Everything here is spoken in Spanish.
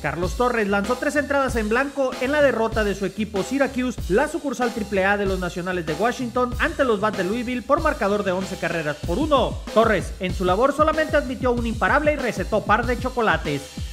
Carlos Torres lanzó tres entradas en blanco en la derrota de su equipo Syracuse, la sucursal AAA de los Nacionales de Washington, ante los Bats de Louisville por marcador de 11 carreras por uno. Torres, en su labor, solamente admitió un imparable y recetó par de chocolates.